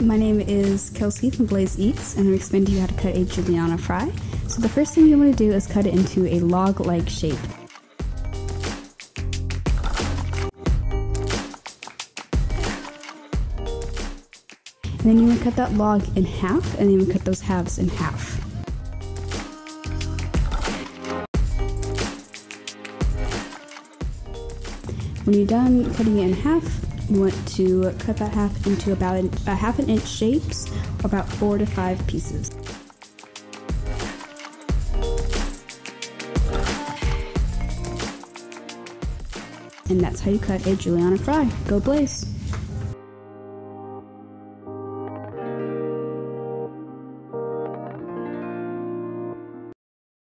My name is Kelsey from Blaze Eats, and I'm explaining to you how to cut a Juliana fry. So the first thing you want to do is cut it into a log-like shape. And then you want to cut that log in half, and then you cut those halves in half. When you're done cutting it in half, you want to cut that half into about an, a half an inch shapes, about four to five pieces. And that's how you cut a Juliana fry. Go Blaze!